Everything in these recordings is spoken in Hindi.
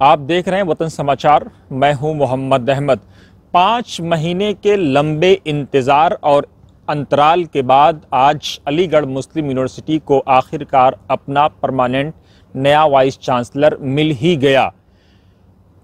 आप देख रहे हैं वतन समाचार। मैं हूँ मोहम्मद अहमद। पाँच महीने के लंबे इंतज़ार और अंतराल के बाद आज अलीगढ़ मुस्लिम यूनिवर्सिटी को आखिरकार अपना परमानेंट नया वाइस चांसलर मिल ही गया।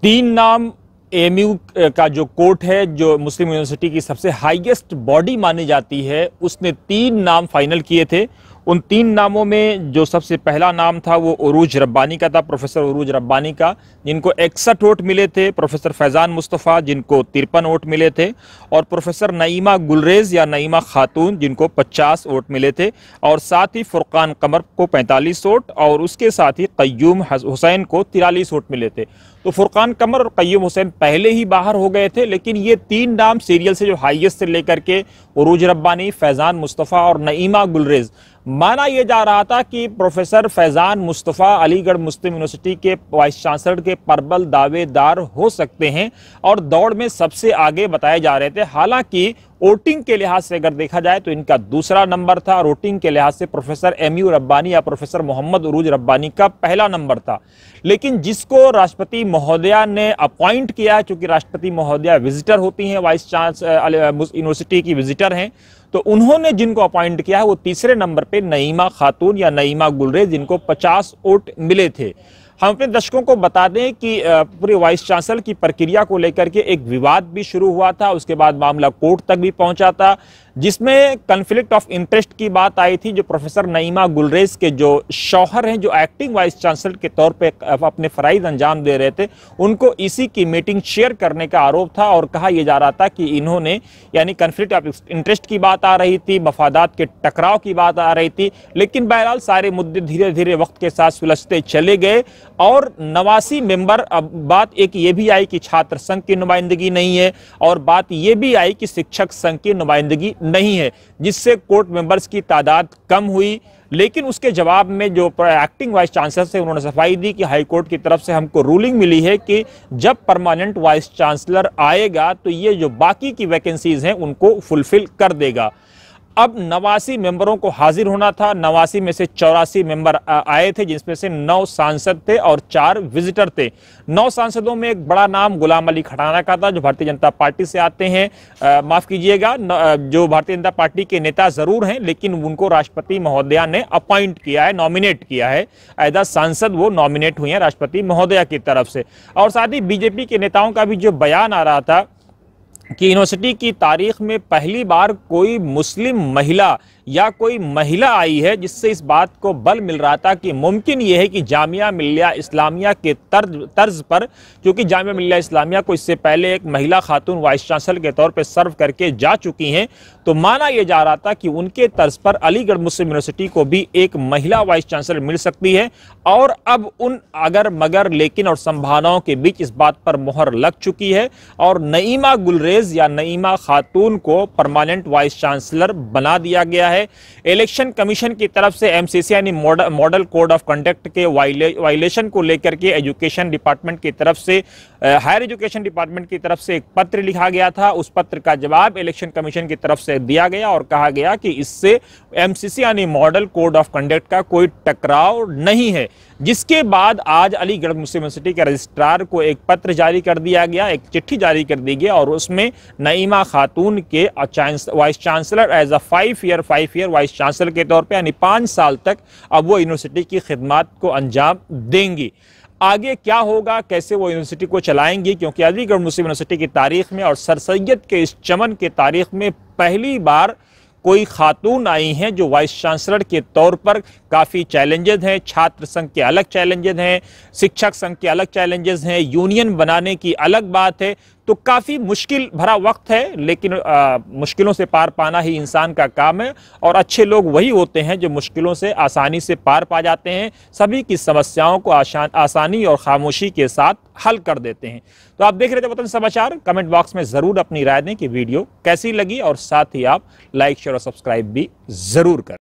तीन नाम एमयू का जो कोर्ट है, जो मुस्लिम यूनिवर्सिटी की सबसे हाईएस्ट बॉडी मानी जाती है, उसने तीन नाम फाइनल किए थे। उन तीन नामों में जो सबसे पहला नाम था वो उरूज रब्बानी का था, प्रोफेसर उरूज रब्बानी का, जिनको इकसठ वोट मिले थे, प्रोफेसर फैज़ान मुस्तफ़ा, जिनको तिरपन वोट मिले थे, और प्रोफेसर नईमा गुलरेज या नईमा खातून, जिनको 50 वोट मिले थे, और साथ ही फ़ुरकान कमर को 45 वोट, और उसके साथ ही क्यूम हुसैन को तिरालीस वोट मिले थे। तो फुरकान कमर और क्यूम हुसैन पहले ही बाहर हो गए थे, लेकिन ये तीन नाम सीरियल से जो हाईएस्ट से लेकर के उरूज रब्बानी, फैज़ान मुस्तफ़ा और नईमा गुलरेज माना यह जा रहा था कि professor Faizan Mustafa Aligarh Muslim University के वाइस चांसलर के परबल दावेदार हो सकते हैं और दौड़ में सबसे आगे बताए जा रहे थे। हालाँकि वोटिंग के लिहाज से अगर देखा जाए तो इनका दूसरा नंबर था। वोटिंग के लिहाज से प्रोफेसर एम यू रब्बानी या प्रोफेसर मोहम्मद उरूज रब्बानी का पहला नंबर था। लेकिन जिसको राष्ट्रपति महोदया ने अपॉइंट किया चूँकि राष्ट्रपति महोदया विजिटर होती हैं, वाइस चांस यूनिवर्सिटी की विजिटर हैं तो उन्होंने जिनको अपॉइंट किया है, वो तीसरे नंबर पर नईमा खातून या नईमा गुलरेज जिनको 50 वोट मिले थे। हम अपने दर्शकों को बता दें कि पूरे वाइस चांसलर की प्रक्रिया को लेकर के एक विवाद भी शुरू हुआ था। उसके बाद मामला कोर्ट तक भी पहुँचा था। जिसमें कन्फ्लिक्ट ऑफ़ इंटरेस्ट की बात आई थी, जो प्रोफेसर नईमा गुलरेज के जो शौहर हैं, जो एक्टिंग वाइस चांसलर के तौर पे अपने फ़राइज अंजाम दे रहे थे, उनको इसी की मीटिंग शेयर करने का आरोप था और कहा यह जा रहा था कि इन्होंने, यानी कन्फ्लिक्ट ऑफ़ इंटरेस्ट की बात आ रही थी, मफादात के टकराव की बात आ रही थी, लेकिन बहरहाल सारे मुद्दे धीरे धीरे वक्त के साथ सुलझते चले गए और नवासी मेंबर अब बात एक ये भी आई कि छात्र संघ की नुमाइंदगी नहीं है और बात ये भी आई कि शिक्षक संघ की नुमाइंदगी नहीं है, जिससे कोर्ट मेंबर्स की तादाद कम हुई। लेकिन उसके जवाब में जो एक्टिंग वाइस चांसलर से उन्होंने सफ़ाई दी कि हाई कोर्ट की तरफ़ से हमको रूलिंग मिली है कि जब परमानेंट वाइस चांसलर आएगा तो ये जो बाकी की वैकेंसीज हैं, उनको फुलफिल कर देगा। अब नवासी मेंबरों को हाजिर होना था। नवासी में से चौरासी मेंबर आए थे जिसमें से नौ सांसद थे और चार विजिटर थे। नौ सांसदों में एक बड़ा नाम गुलाम अली खटाना का था, जो भारतीय जनता पार्टी से आते हैं। माफ़ कीजिएगा जो भारतीय जनता पार्टी के नेता ज़रूर हैं, लेकिन उनको राष्ट्रपति महोदया ने अपॉइंट किया है, नॉमिनेट किया है। एज सांसद वो नॉमिनेट हुए हैं राष्ट्रपति महोदया की तरफ़ से। और साथ ही बीजेपी के नेताओं का भी जो बयान आ रहा था कि यूनिवर्सिटी की तारीख में पहली बार कोई मुस्लिम महिला या कोई महिला आई है जिससे इस बात को बल मिल रहा था कि मुमकिन यह है कि जामिया मिल्लिया इस्लामिया के तर्ज तर्ज पर, क्योंकि जामिया मिल्लिया इस्लामिया को इससे पहले एक महिला खातून वाइस चांसलर के तौर पर सर्व करके जा चुकी हैं तो माना यह जा रहा था कि उनके तर्ज पर अलीगढ़ मुस्लिम यूनिवर्सिटी को भी एक महिला वाइस चांसलर मिल सकती है। और अब उन अगर मगर लेकिन और संभावनाओं के बीच इस बात पर मोहर लग चुकी है और नईमा गुलरेज या नईमा खातून को परमानेंट वाइस चांसलर बना दिया गया है। है। इलेक्शन कमीशन की तरफ़ से एमसीसी यानी मॉडल कोड ऑफ़ कंडक्ट के वायलेशन को लेकर के एजुकेशन डिपार्टमेंट की तरफ़ से हायर एजुकेशन डिपार्टमेंट की तरफ़ से एक पत्र लिखा गया था। उस पत्र का जवाब इलेक्शन कमीशन की तरफ़ से दिया गया और कहा गया कि इससे एमसीसी यानी मॉडल कोड ऑफ़ कंडक्ट का कोई टकराव नहीं है। जिसके बाद आज अलीगढ़ मुस्लिम यूनिवर्सिटी के रजिस्ट्रार को एक पत्र जारी कर दिया गया, एक चिट्ठी जारी कर दी गई और उसमें नईमा खातून के vice chancellor as a five year five year vice chancellor के तौर पर यानी पाँच साल तक, अब वो यूनिवर्सिटी की खिदमत को अंजाम देंगी। आगे क्या होगा? कैसे वो यूनिवर्सिटी को चलाएँगी? क्योंकि अलीगढ़ मुस्लिम यूनिवर्सिटी की तारीख में और सर सैद के इस चमन के तारीख में पहली बार कोई खातून आई हैं जो वाइस चांसलर के तौर पर काफ़ी चैलेंजेस हैं छात्र संघ के अलग चैलेंजेस हैं शिक्षक संघ के अलग चैलेंजेस हैं यूनियन बनाने की अलग बात है तो काफ़ी मुश्किल भरा वक्त है लेकिन आ, मुश्किलों से पार पाना ही इंसान का काम है और अच्छे लोग वही होते हैं जो मुश्किलों से आसानी से पार पा जाते हैं सभी की समस्याओं को आसान आसानी और खामोशी के साथ हल कर देते हैं। तो आप देख रहे थे वतन समाचार कमेंट बॉक्स में ज़रूर अपनी राय दें कि वीडियो कैसी लगी और साथ ही आप लाइक शेयर और सब्सक्राइब भी ज़रूर करें।